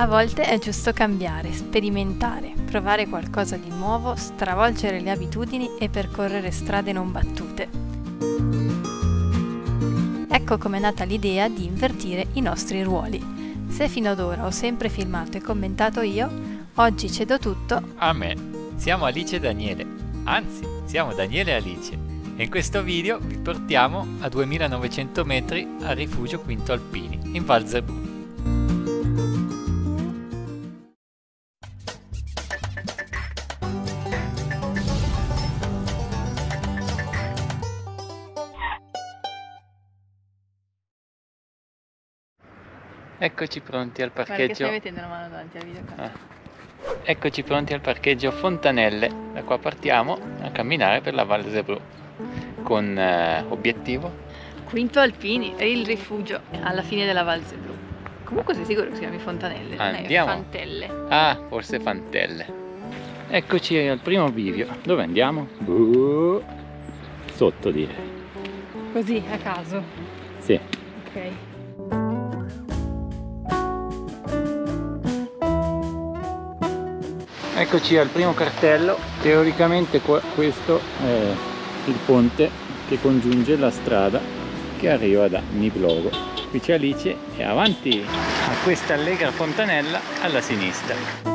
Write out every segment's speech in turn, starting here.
A volte è giusto cambiare, sperimentare, provare qualcosa di nuovo, stravolgere le abitudini e percorrere strade non battute. Ecco com'è nata l'idea di invertire i nostri ruoli. Se fino ad ora ho sempre filmato e commentato io, oggi cedo tutto a me. Siamo Alice e Daniele, anzi siamo Daniele e Alice e in questo video vi portiamo a 2900 metri al rifugio Quinto Alpini in Val Zerbù. Eccoci pronti al parcheggio. stai mettendo la mano davanti al videocamera. Ah. Eccoci pronti al parcheggio Fontanelle. Da qua partiamo a camminare per la Val Zerbù con eh, obiettivo Quinto Alpini, il rifugio alla fine della Val Zerbù. Comunque sei sicuro che si chiami Fontanelle? Andiamo. Fantelle. Ah, forse Fantelle. Eccoci al primo bivio. Dove andiamo? Uh, sotto direi. Così, a caso? Sì. Ok. Eccoci al primo cartello, teoricamente questo è il ponte che congiunge la strada che arriva da Niblogo. Qui c'è Alice e avanti a questa allegra fontanella alla sinistra.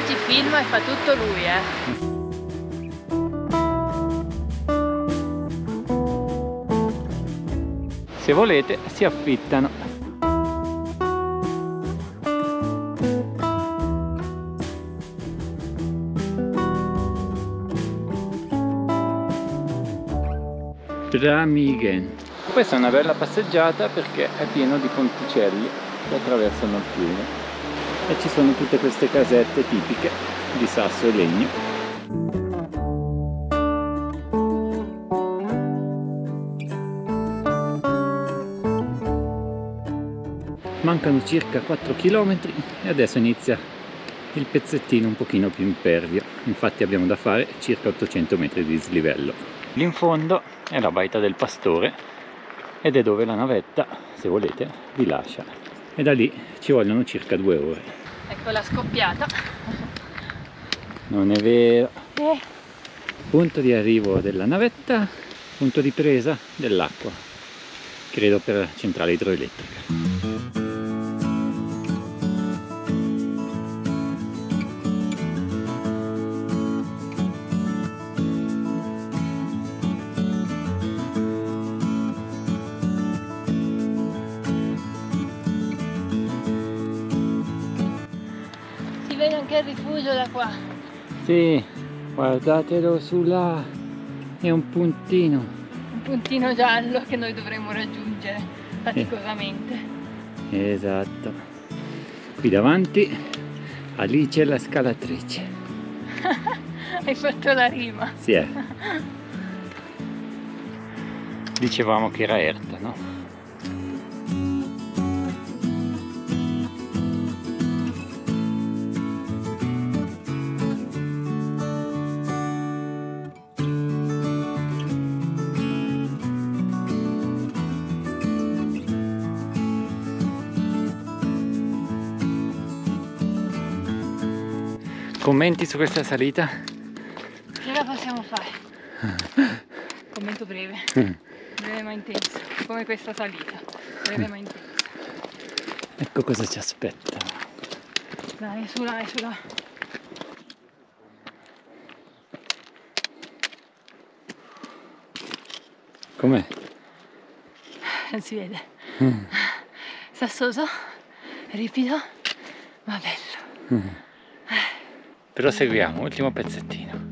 Oggi filma e fa tutto lui, eh. Se volete si affittano. Dramigen. Questa è una bella passeggiata perché è pieno di ponticelli che attraversano il fiume e ci sono tutte queste casette tipiche di sasso e legno. Mancano circa 4 km e adesso inizia il pezzettino un pochino più impervio. Infatti abbiamo da fare circa 800 metri di dislivello lì in fondo è la baita del pastore ed è dove la navetta se volete vi lascia e da lì ci vogliono circa due ore. Ecco la scoppiata. Non è vero. Eh. Punto di arrivo della navetta, punto di presa dell'acqua, credo per centrale idroelettrica. Vede anche il rifugio da qua. Sì, guardatelo su là, è un puntino. Un puntino giallo che noi dovremmo raggiungere faticosamente. Eh. Esatto. Qui davanti Alice la scalatrice. Hai fatto la rima. Sì, è. Eh. Dicevamo che era Erta, no? Commenti su questa salita? Ce la possiamo fare. Commento breve. Breve ma intenso. Come questa salita. Breve ma intenso. Ecco cosa ci aspetta. Dai, su là, su là. Com'è? Non si vede. Mm. Sassoso, ripido, ma bello. Mm proseguiamo ultimo pezzettino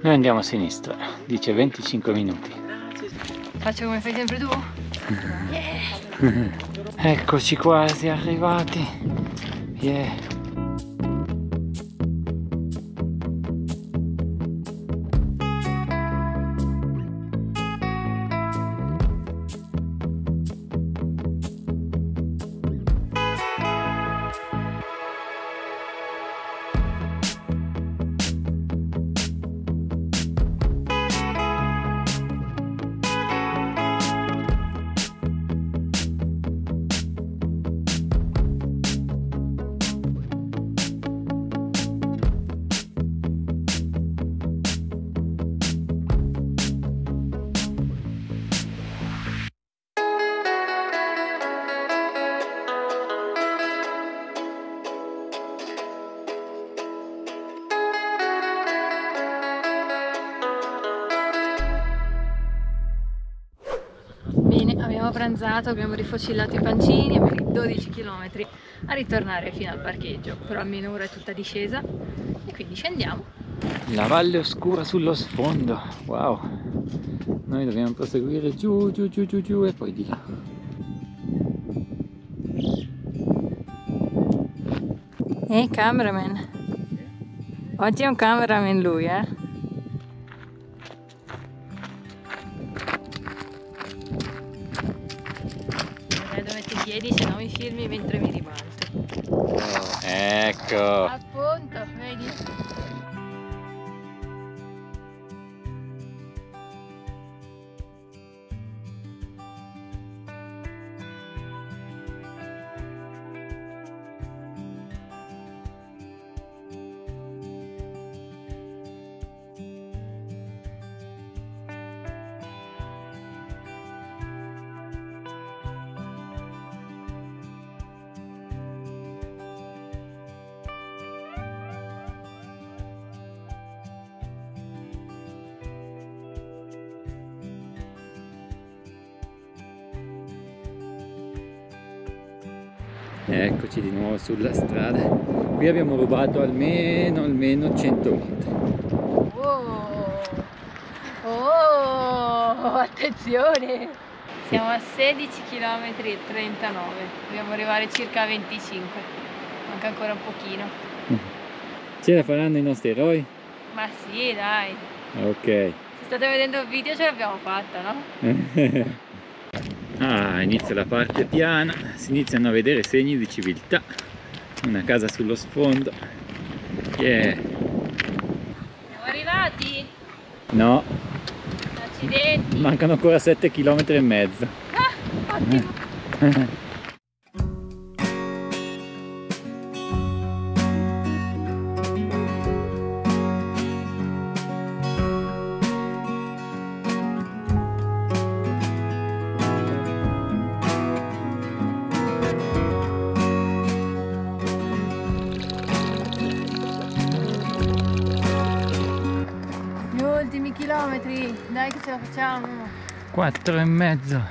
Noi andiamo a sinistra, dice 25 minuti. Faccio come fai sempre tu? Yeah. Eccoci quasi arrivati. Yeah. Pranzato, abbiamo rifocillato i pancini, abbiamo 12 km a ritornare fino al parcheggio, però almeno ora è tutta discesa e quindi scendiamo. La valle oscura sullo sfondo, wow! Noi dobbiamo proseguire giù, giù, giù, giù, giù e poi di là. Ehi cameraman, oggi è un cameraman lui eh? Piedi se no mi filmi mentre mi ribalto. Ecco! Appunto, Eccoci di nuovo sulla strada. Qui abbiamo rubato almeno, almeno 100 metri. Oh, oh, attenzione! Siamo a 16 km e 39, dobbiamo arrivare circa a 25, manca ancora un pochino. Ce la faranno i nostri eroi? Ma sì, dai, Ok. se state vedendo il video ce l'abbiamo fatta, no? Ah, inizia la parte piana, si iniziano a vedere segni di civiltà. Una casa sullo sfondo. Yeah. Siamo arrivati! No, Accidenti! mancano ancora 7 km e mezzo. Ah, ottimo! ultimi chilometri, dai che ce la facciamo! 4 e mezzo.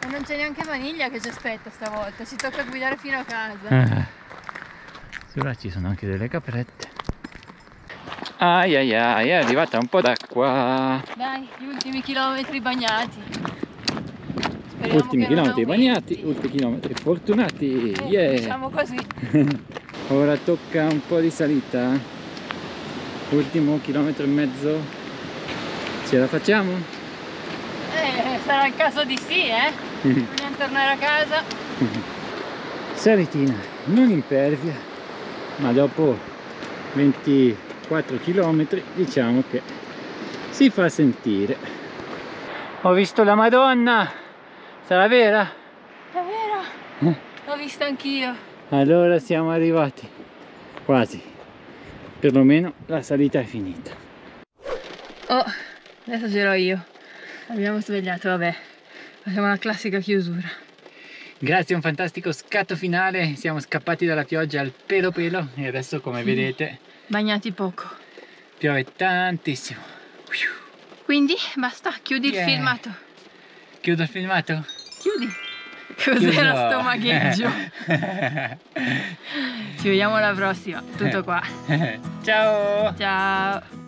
E non c'è neanche Vaniglia che ci aspetta stavolta, ci tocca guidare fino a casa. Ah. Su là ci sono anche delle caprette. Ai ai ai, è arrivata un po' d'acqua. Dai, gli ultimi chilometri bagnati. Speriamo Ultimi chilometri bagnati, ultimi chilometri fortunati. Eh, Yeah. Diciamo così. Ora tocca un po' di salita. Ultimo chilometro e mezzo. Ce la facciamo? Eh, sarà il caso di sì, eh. Vogliamo tornare a casa. Salitina non impervia, ma dopo 24 km diciamo che si fa sentire. Ho visto la Madonna! Sarà vera? È vero, Eh, l'ho vista anch'io. Allora siamo arrivati. Quasi. Perlomeno la salita è finita. Oh, adesso ce l'ho io. Abbiamo svegliato, vabbè. Facciamo la classica chiusura. Grazie a un fantastico scatto finale siamo scappati dalla pioggia al pelo pelo e adesso come vedete Bagnati poco. piove tantissimo. Quindi basta, chiudi Yeah. il filmato. Chiudo il filmato? Chiudi. Cos'era Chiuso. sto magheggio? Ci vediamo alla prossima. Tutto qua. Ciao! Ciao.